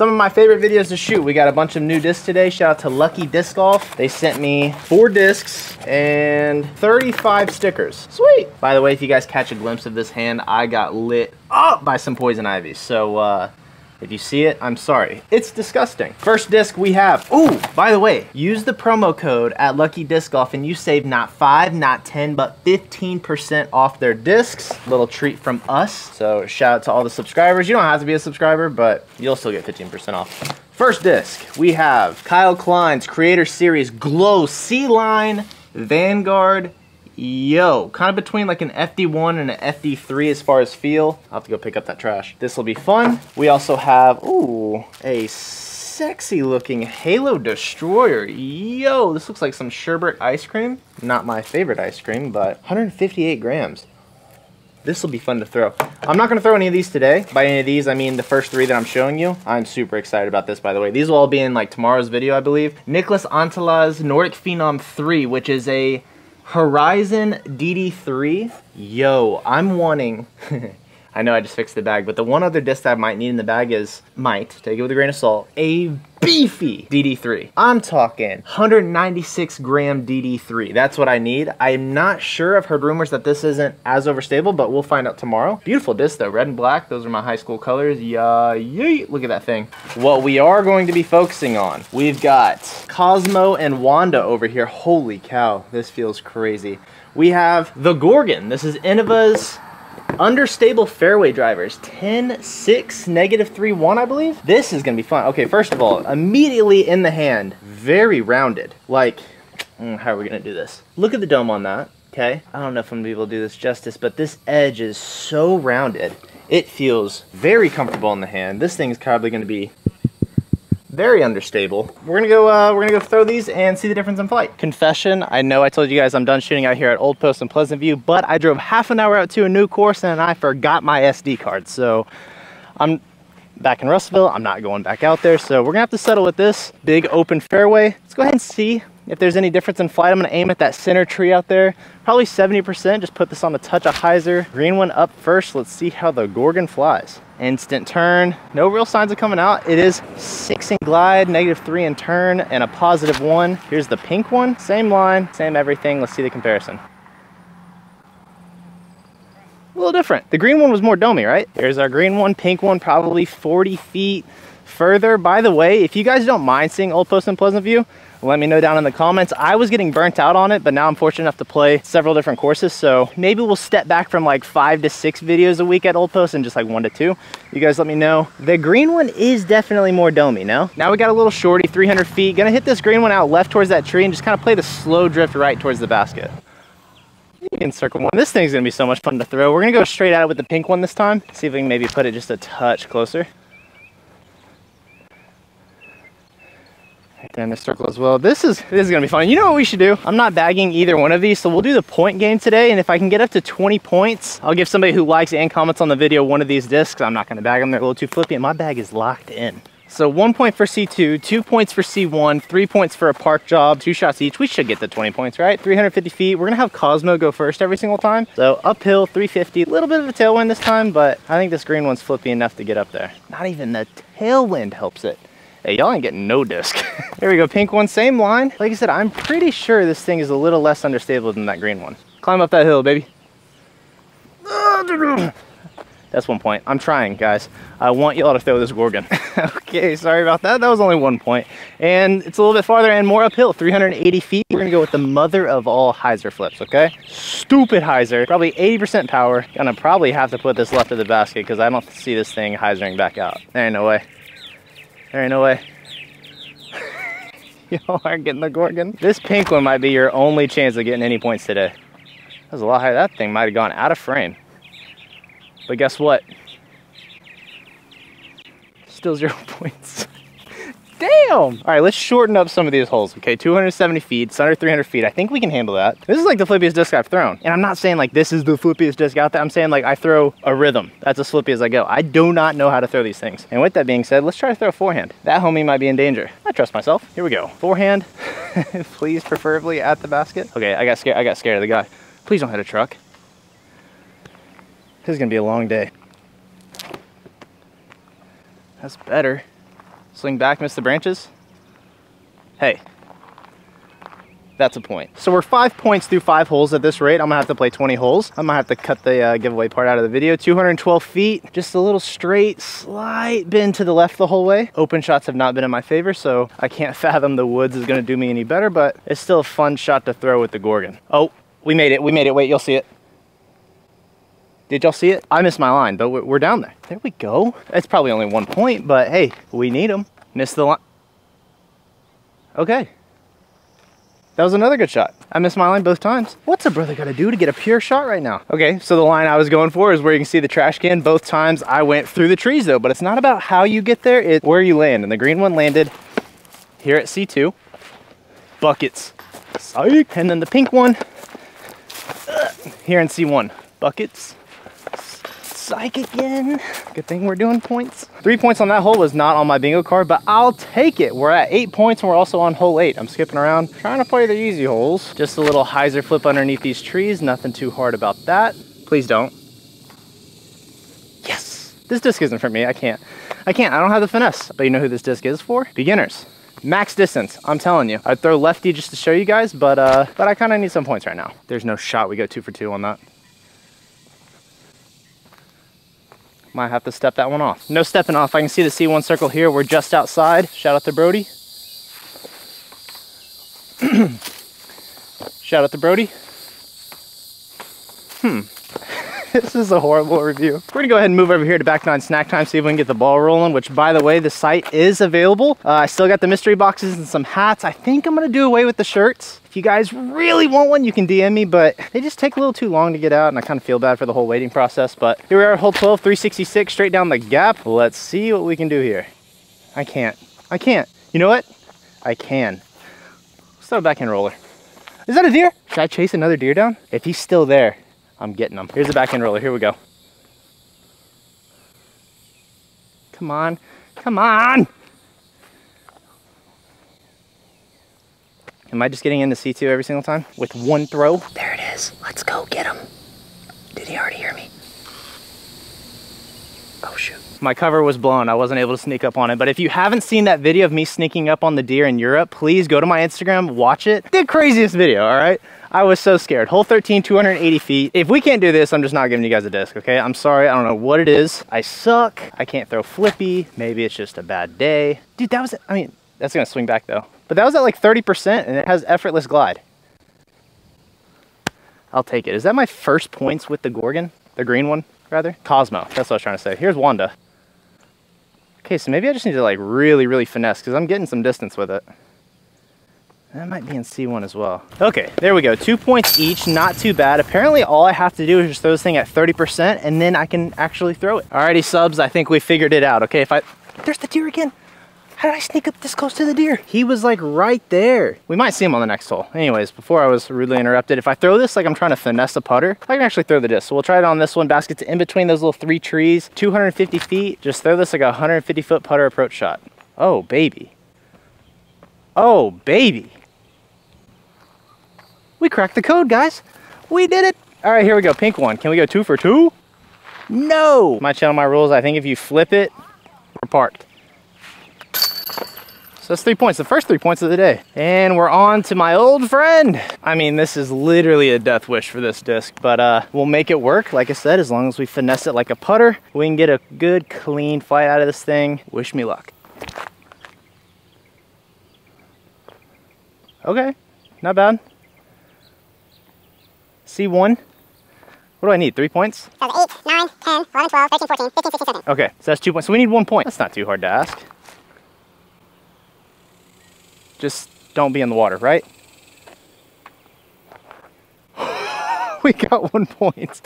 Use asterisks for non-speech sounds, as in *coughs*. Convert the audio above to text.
Some of my favorite videos to shoot. We got a bunch of new discs today. Shout out to Lucky Disc Golf. They sent me four discs and 35 stickers. Sweet. By the way, if you guys catch a glimpse of this hand, I got lit up by some poison ivy. So uh, if you see it, I'm sorry. It's disgusting. First disc we have. Ooh, by the way, use the promo code at Lucky Disc Golf and you save not five, not 10, but 15% off their discs. Little treat from us. So shout out to all the subscribers. You don't have to be a subscriber, but you'll still get 15% off. First disc, we have Kyle Klein's Creator Series Glow C-Line Vanguard Yo, kind of between like an FD1 and an FD3 as far as feel. I'll have to go pick up that trash. This will be fun. We also have, ooh, a sexy looking Halo Destroyer. Yo, this looks like some sherbet ice cream. Not my favorite ice cream, but 158 grams. This will be fun to throw. I'm not going to throw any of these today. By any of these, I mean the first three that I'm showing you. I'm super excited about this, by the way. These will all be in like tomorrow's video, I believe. Niklas Anttila's Nordic Phenom 3, which is a Horizon DD3. Yo, I'm wanting... *laughs* I know I just fixed the bag, but the one other disc that I might need in the bag is, might, take it with a grain of salt, a beefy DD3. I'm talking 196 gram DD3. That's what I need. I'm not sure. I've heard rumors that this isn't as overstable, but we'll find out tomorrow. Beautiful disc though, red and black. Those are my high school colors. Yeah, yay. Look at that thing. What we are going to be focusing on, we've got Cosmo and Wanda over here. Holy cow, this feels crazy. We have the Gorgon. This is Innova's Understable fairway drivers, 10, 6, negative 3, 1, I believe. This is going to be fun. Okay, first of all, immediately in the hand, very rounded. Like, mm, how are we going to do this? Look at the dome on that, okay? I don't know if I'm to be able to do this justice, but this edge is so rounded. It feels very comfortable in the hand. This thing is probably going to be very understable. We're gonna go uh, we're gonna go throw these and see the difference in flight. Confession, I know I told you guys I'm done shooting out here at Old Post and Pleasant View, but I drove half an hour out to a new course and I forgot my SD card. So I'm back in Russellville. I'm not going back out there. So we're gonna have to settle with this big open fairway. Let's go ahead and see if there's any difference in flight, I'm gonna aim at that center tree out there. Probably 70%, just put this on the touch of hyzer. Green one up first, let's see how the Gorgon flies. Instant turn, no real signs of coming out. It is six in glide, negative three in turn, and a positive one. Here's the pink one, same line, same everything. Let's see the comparison. A little different. The green one was more domey, right? Here's our green one, pink one, probably 40 feet further. By the way, if you guys don't mind seeing Old Post and Pleasant View, let me know down in the comments. I was getting burnt out on it, but now I'm fortunate enough to play several different courses. So maybe we'll step back from like five to six videos a week at Old Post and just like one to two. You guys let me know. The green one is definitely more domey, no? Now we got a little shorty, 300 feet. Gonna hit this green one out left towards that tree and just kind of play the slow drift right towards the basket. In circle one. This thing's gonna be so much fun to throw. We're gonna go straight at it with the pink one this time. See if we can maybe put it just a touch closer. In the circle as well. This is this is gonna be fun. You know what we should do? I'm not bagging either one of these, so we'll do the point game today. And if I can get up to 20 points, I'll give somebody who likes and comments on the video one of these discs. I'm not gonna bag them, they're a little too flippy, and my bag is locked in. So one point for C2, two points for C1, three points for a park job, two shots each. We should get the 20 points, right? 350 feet. We're gonna have Cosmo go first every single time. So uphill, 350, a little bit of a tailwind this time, but I think this green one's flippy enough to get up there. Not even the tailwind helps it. Hey, y'all ain't getting no disc. *laughs* Here we go, pink one, same line. Like I said, I'm pretty sure this thing is a little less understable than that green one. Climb up that hill, baby. *coughs* That's one point. I'm trying, guys. I want y'all to throw this Gorgon. *laughs* okay, sorry about that. That was only one point. And it's a little bit farther and more uphill, 380 feet. We're gonna go with the mother of all hyzer flips, okay? Stupid hyzer, probably 80% power. Gonna probably have to put this left of the basket because I don't see this thing hyzering back out. There ain't no way. There ain't no way. *laughs* Y'all aren't getting the Gorgon. This pink one might be your only chance of getting any points today. That was a lot higher. That thing might have gone out of frame. But guess what? Still *laughs* zero points. Damn! All right, let's shorten up some of these holes. Okay, 270 feet, it's under 300 feet. I think we can handle that. This is like the flippiest disc I've thrown. And I'm not saying like this is the flippiest disc out there. I'm saying like I throw a rhythm. That's as flippy as I go. I do not know how to throw these things. And with that being said, let's try to throw a forehand. That homie might be in danger. I trust myself. Here we go. Forehand, *laughs* please preferably at the basket. Okay, I got scared. I got scared of the guy. Please don't hit a truck. This is gonna be a long day. That's better. Swing back, miss the branches. Hey, that's a point. So we're five points through five holes at this rate. I'm gonna have to play 20 holes. I'm gonna have to cut the uh, giveaway part out of the video. 212 feet, just a little straight, slight bend to the left the whole way. Open shots have not been in my favor, so I can't *laughs* fathom the woods is gonna do me any better, but it's still a fun shot to throw with the Gorgon. Oh, we made it, we made it. Wait, you'll see it. Did y'all see it? I missed my line, but we're down there. There we go. It's probably only one point, but hey, we need them. Missed the line. Okay, that was another good shot. I missed my line both times. What's a brother gotta do to get a pure shot right now? Okay, so the line I was going for is where you can see the trash can. Both times I went through the trees though, but it's not about how you get there, it's where you land. And the green one landed here at C2. Buckets. Psych. And then the pink one uh, here in C1. Buckets psych again. Good thing we're doing points. Three points on that hole was not on my bingo card, but I'll take it. We're at eight points and we're also on hole eight. I'm skipping around, trying to play the easy holes. Just a little hyzer flip underneath these trees. Nothing too hard about that. Please don't. Yes. This disc isn't for me. I can't. I can't. I don't have the finesse. But you know who this disc is for? Beginners max distance i'm telling you i'd throw lefty just to show you guys but uh but i kind of need some points right now there's no shot we go two for two on that Might have to step that one off. No stepping off. I can see the C1 circle here. We're just outside. Shout out to Brody. *clears throat* Shout out to Brody. *laughs* this is a horrible review. We're gonna go ahead and move over here to back nine snack time, see if we can get the ball rolling, which by the way, the site is available. Uh, I still got the mystery boxes and some hats. I think I'm gonna do away with the shirts. If you guys really want one, you can DM me, but they just take a little too long to get out and I kind of feel bad for the whole waiting process. But here we are, hole 12, 366, straight down the gap. Let's see what we can do here. I can't, I can't. You know what? I can. Let's throw a backhand roller. Is that a deer? Should I chase another deer down? If he's still there, I'm getting them. Here's the back end roller. Here we go. Come on. Come on. Am I just getting into C2 every single time with one throw? There it is. Let's go get him. Did he already hear me? Oh shoot. My cover was blown. I wasn't able to sneak up on it. But if you haven't seen that video of me sneaking up on the deer in Europe, please go to my Instagram, watch it. The craziest video, all right? I was so scared. Hole 13, 280 feet. If we can't do this, I'm just not giving you guys a disc, okay? I'm sorry, I don't know what it is. I suck. I can't throw flippy. Maybe it's just a bad day. Dude, that was, I mean, that's gonna swing back though. But that was at like 30% and it has effortless glide. I'll take it. Is that my first points with the Gorgon? The green one, rather? Cosmo, that's what I was trying to say. Here's Wanda. Okay, so maybe I just need to like really, really finesse because I'm getting some distance with it. That might be in C1 as well. Okay, there we go. Two points each, not too bad. Apparently all I have to do is just throw this thing at 30% and then I can actually throw it. Alrighty subs, I think we figured it out. Okay, if I, there's the deer again. How did I sneak up this close to the deer? He was like right there. We might see him on the next hole. Anyways, before I was rudely interrupted, if I throw this like I'm trying to finesse a putter, I can actually throw the disc. So we'll try it on this one. Basket's in between those little three trees, 250 feet. Just throw this like a 150 foot putter approach shot. Oh, baby. Oh, baby. We cracked the code, guys. We did it. All right, here we go. Pink one. Can we go two for two? No. My channel, my rules. I think if you flip it, we're parked. So that's three points, the first three points of the day. And we're on to my old friend. I mean, this is literally a death wish for this disc, but uh, we'll make it work. Like I said, as long as we finesse it like a putter, we can get a good, clean flight out of this thing. Wish me luck. Okay, not bad. C1. What do I need? Three points? Was 8, 9, 10, 11, 12, 13, 14, 15, 16, 17. Okay, so that's two points. So we need one point. That's not too hard to ask. Just don't be in the water, right? *laughs* we got one point.